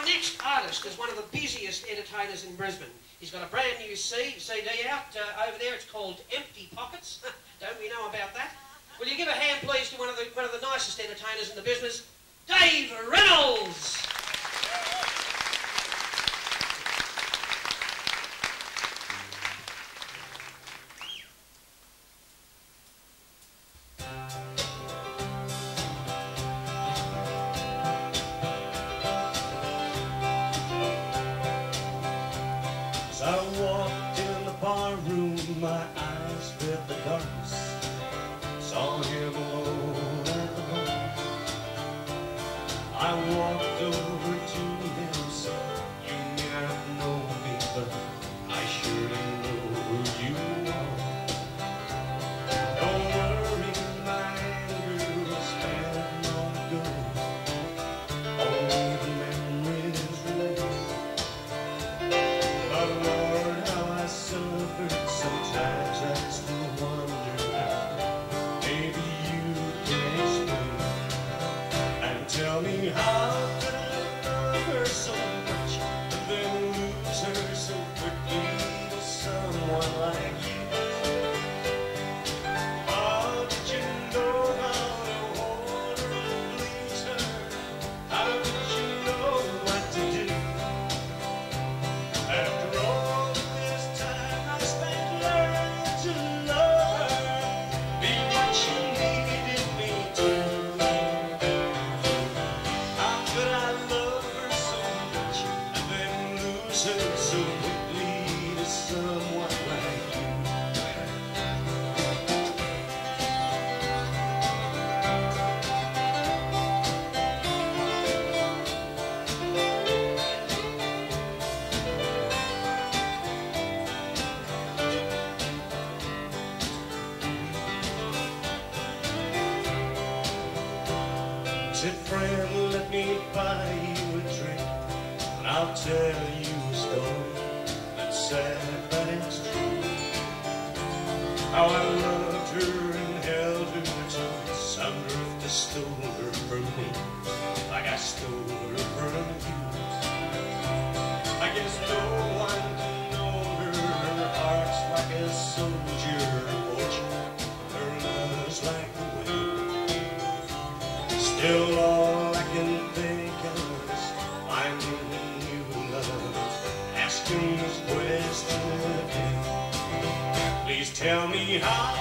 our next artist is one of the busiest entertainers in Brisbane. He's got a brand new CD out uh, over there. It's called Empty Pockets. Don't we know about that? Will you give a hand, please, to one of the one of the nicest entertainers in the business, Dave Reynolds. Soldier, fortune. Like the wind. Still all I can think of is finding love, asking this question again. Please tell me how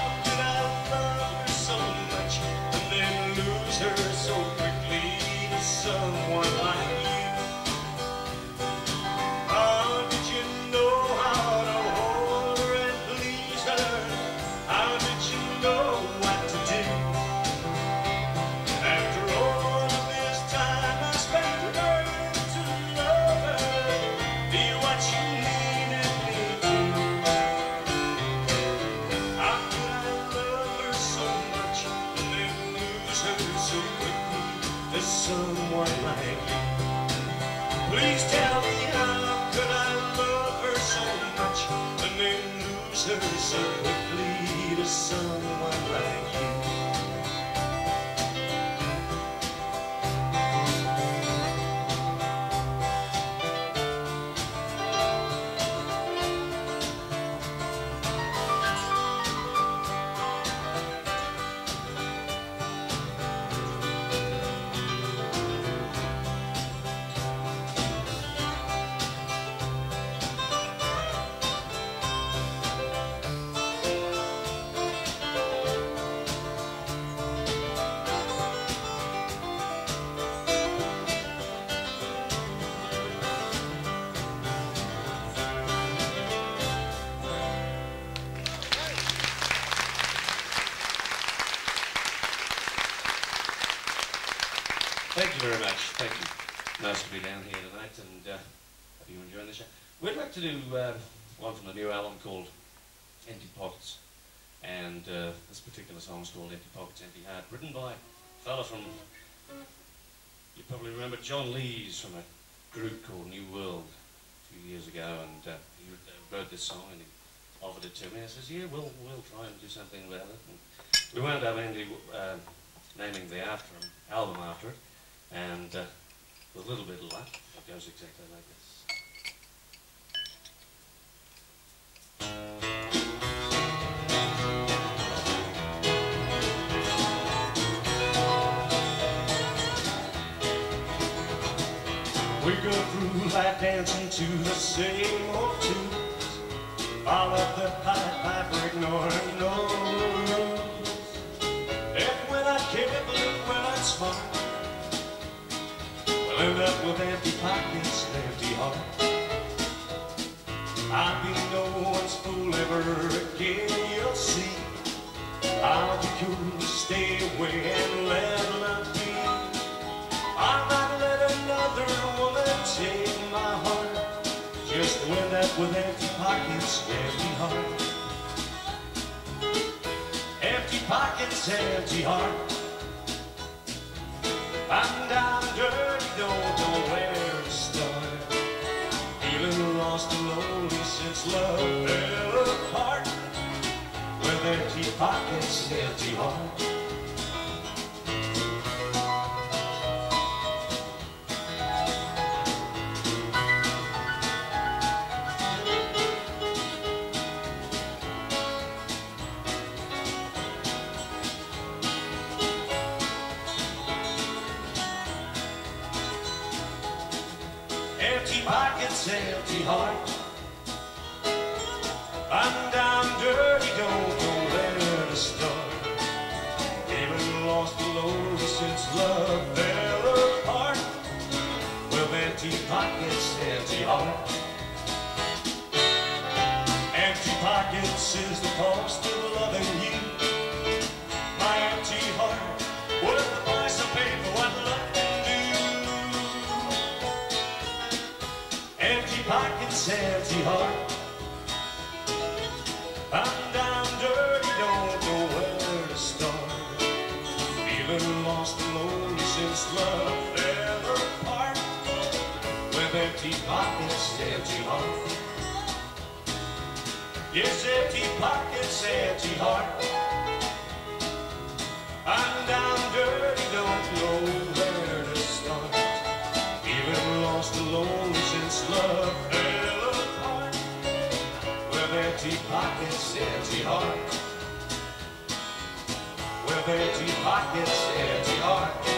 Thank you very much. Thank you. Nice to be down here tonight, and uh, hope you're enjoying the show. We'd like to do uh, one from the new album called Empty Pockets, and uh, this particular song is called Empty Pockets, Empty Heart, written by a fella from, you probably remember John Lees from a group called New World a few years ago, and uh, he uh, wrote this song and he offered it to me. I says, yeah, we'll, we'll try and do something with it. And we wound up Andy, uh, naming the after album after it, and uh, with a little bit of luck, I goes exactly like this. We go through life dancing to the same old tunes. Follow the pipe piper, ignoring no pockets, empty heart. Empty pockets, empty heart. Yes, empty pockets, empty heart. I'm down dirty, don't know where to start. Feeling lost and lonely since love fell apart. With empty pockets, empty heart. With empty pockets, empty heart.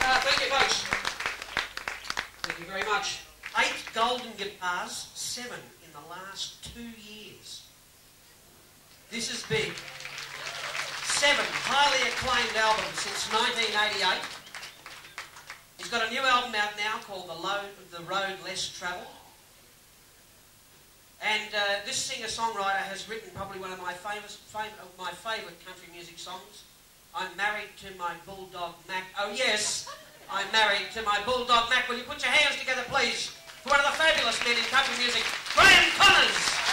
Uh, thank you, folks. Thank you very much. Eight golden guitars, seven in the last two years. This is big. Seven highly acclaimed albums since 1988. He's got a new album out now called The, Load, the Road Less Travelled. And uh, this singer-songwriter has written probably one of my famous, fam- my favourite country music songs. I'm married to my bulldog Mac. Oh yes, I'm married to my bulldog Mac. Will you put your hands together, please, for one of the fabulous men in country music, Graeme Connors.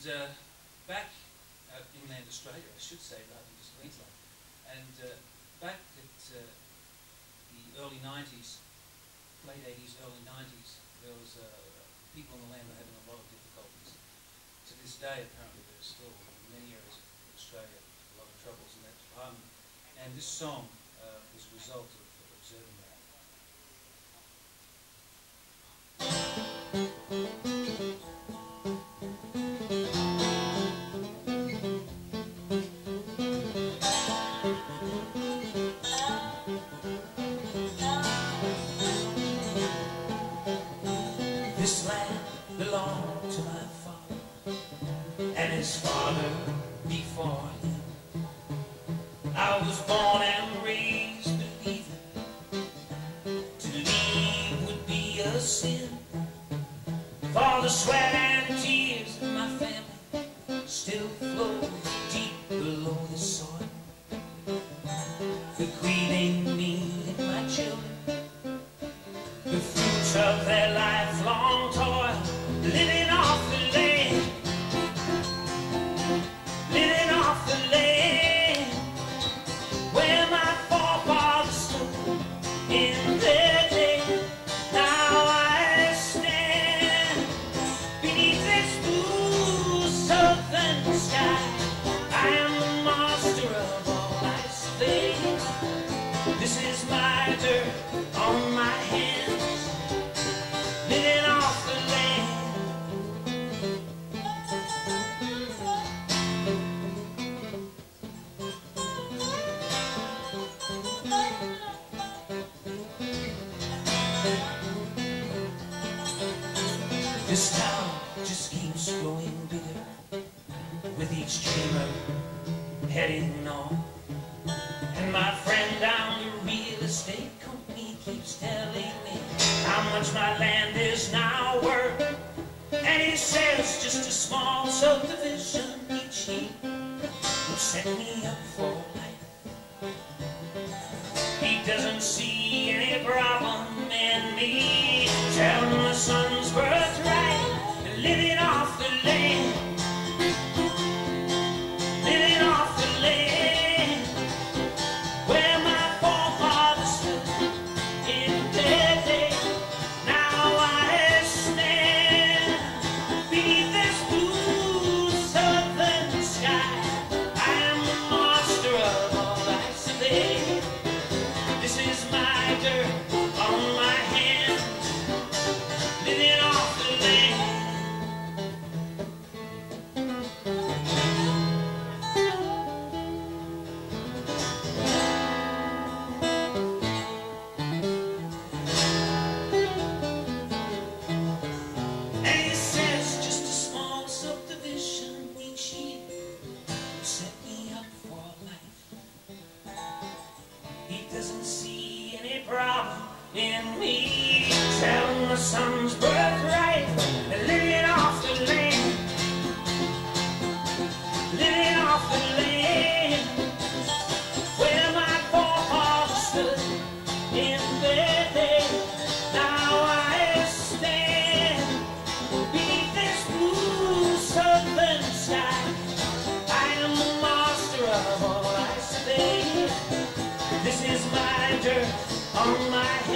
And uh, back uh, in inland Australia, I should say, rather than just Queensland. And uh, back at uh, the early 90s, late 80s, early 90s, there was uh, people in the land were having a lot of difficulties. To this day, apparently, there's still in many areas of Australia a lot of troubles in that department. And this song was a result of observing that. still flows. This town just keeps growing bigger. With each dreamer heading on And my friend down the real estate company keeps telling me How much my land is now worth. And he says just a small subdivision each year Will set me up for life. He doesn't see any problem. all I. This is my dirt on my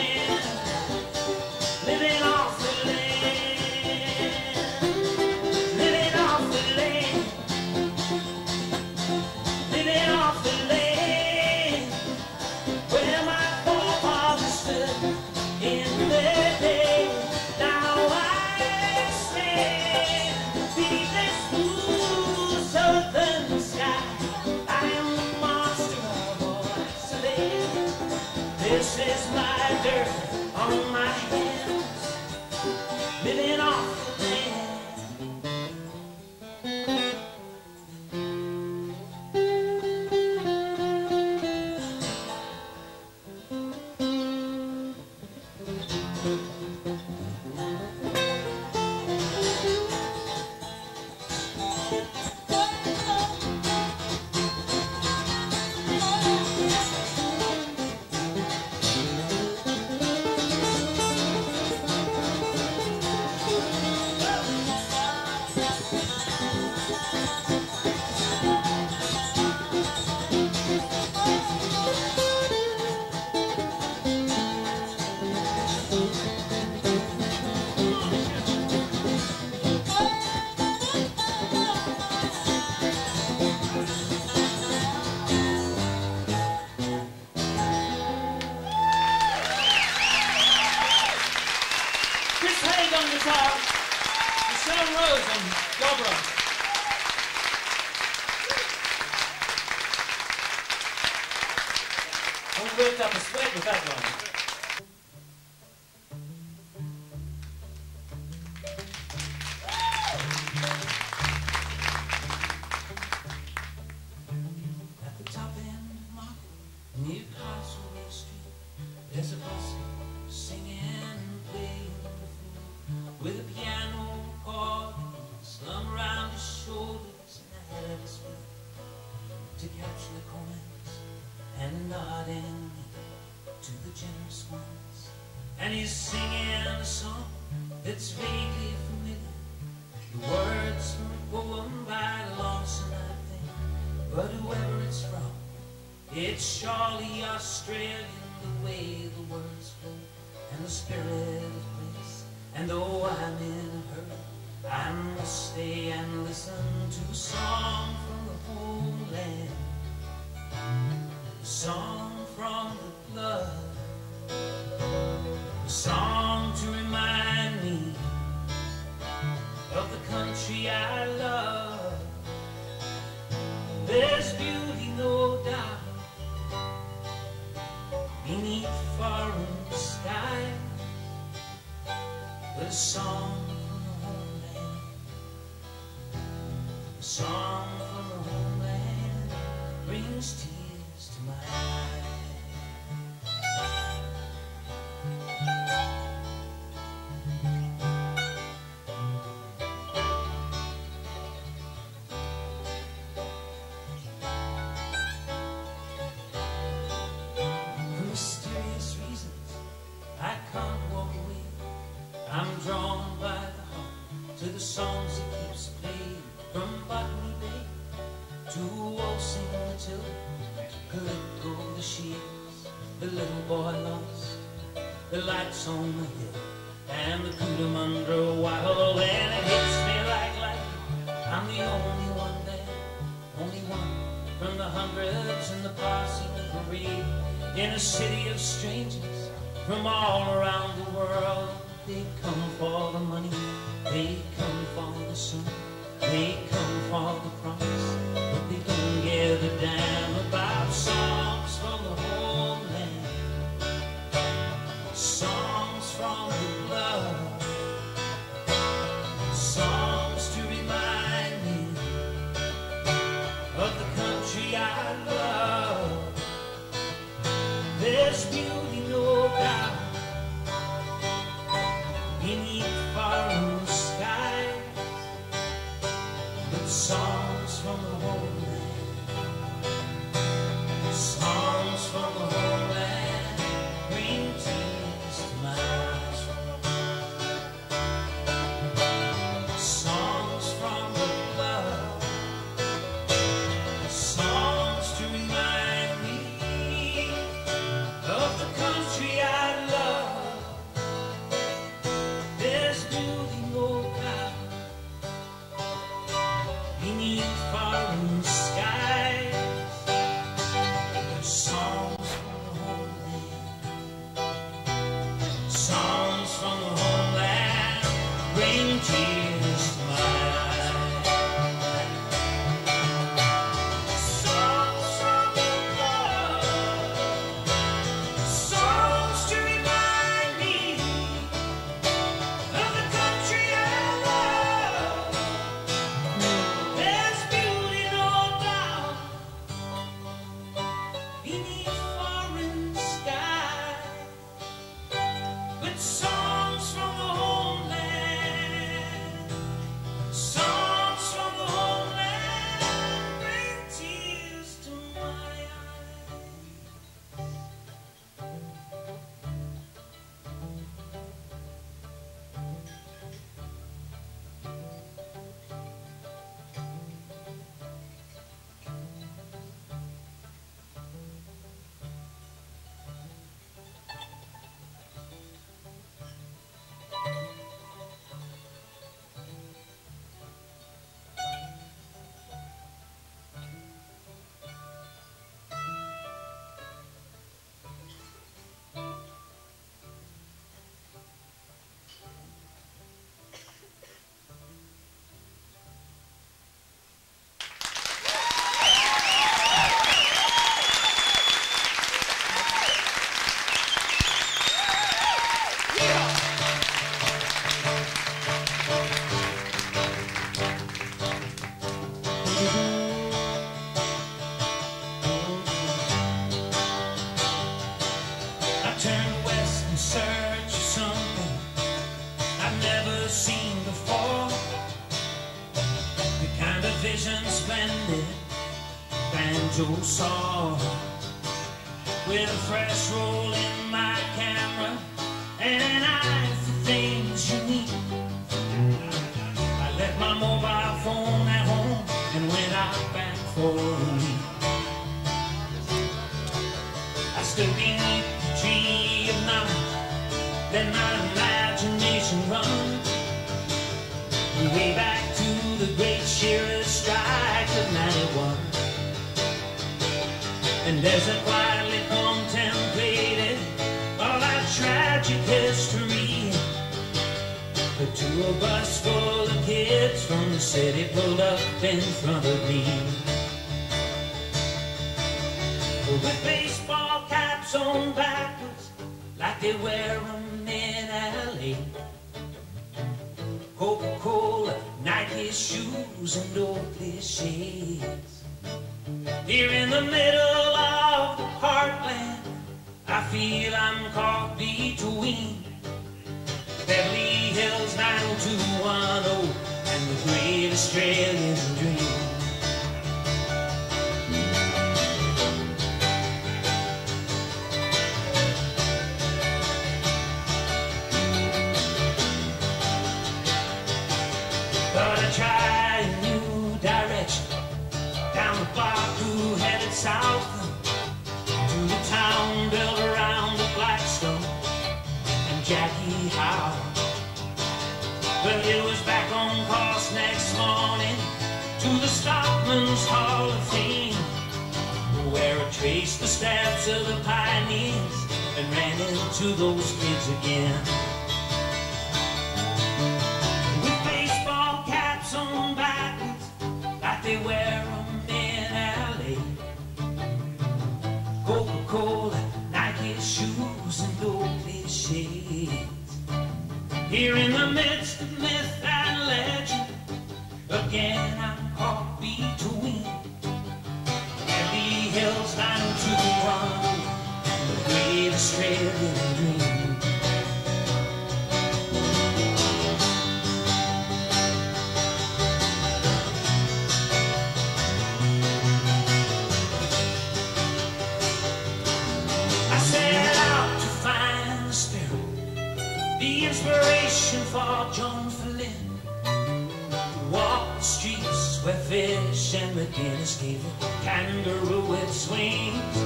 song from the flood, a song to remind me of the country I love. There's beauty, no doubt, beneath foreign skies, but a song. From Botany Bay to Waltzing Matilda, let go the shields, the little boy lost, the lights on the hill, and the Cootamundra Wattle, and it hits me like lightning. I'm the only one there, only one from the hundreds in the passing parade in a city of strangers from all around the world. They come for the money, they come for the sun, they come for the promise, As I quietly contemplated all that tragic history, the tour bus full of kids from the city pulled up in front of me. With baseball caps on backwards, like they wear 'em in LA. Coca-Cola, Nike shoes, and Oakley shades. Here in the middle of the heartland, I feel I'm caught between Beverly Hills 90210 and the great Australian steps of the pioneers and ran into those kids again. McGinnis gave it kangaroo with swings.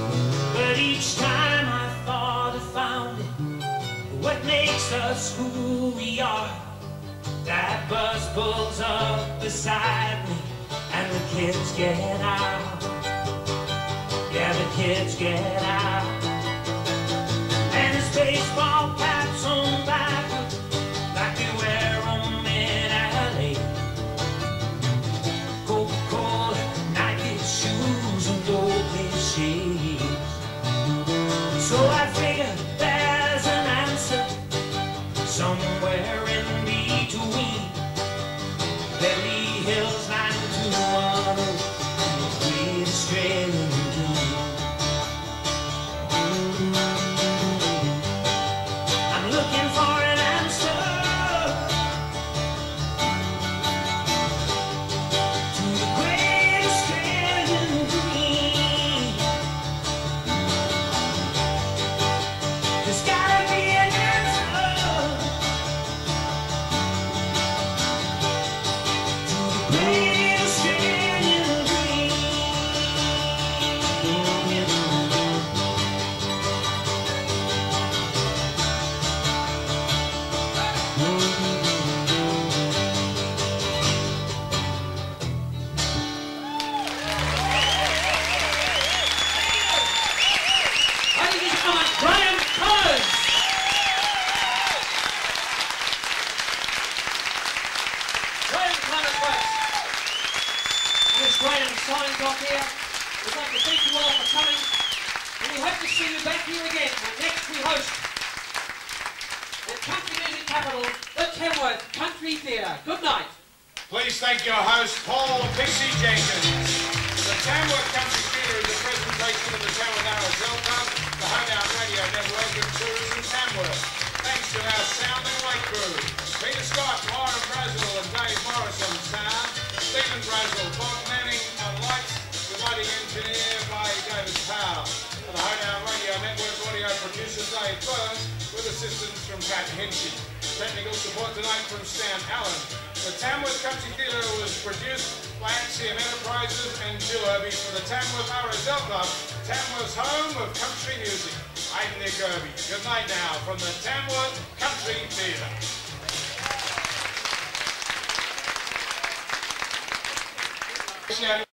But each time I thought I found it, what makes us who we are. That bus pulls up beside me, and the kids get out. Yeah, the kids get out. And it's baseball Dave Morris on sound, Stephen Brazel, Bob Manning on lights, the lighting engineer by David Powell. And the Hoedown Radio Network audio producer Dave Burns, with assistance from Pat Henchy. Technical support tonight from Stan Allen. The Tamworth Country Theatre was produced by Axiom Enterprises and Jill Earby for the Tamworth RSL Club, Tamworth's home of country music. I'm Nic Earby. Good night now from the Tamworth Country Theatre. Christianity.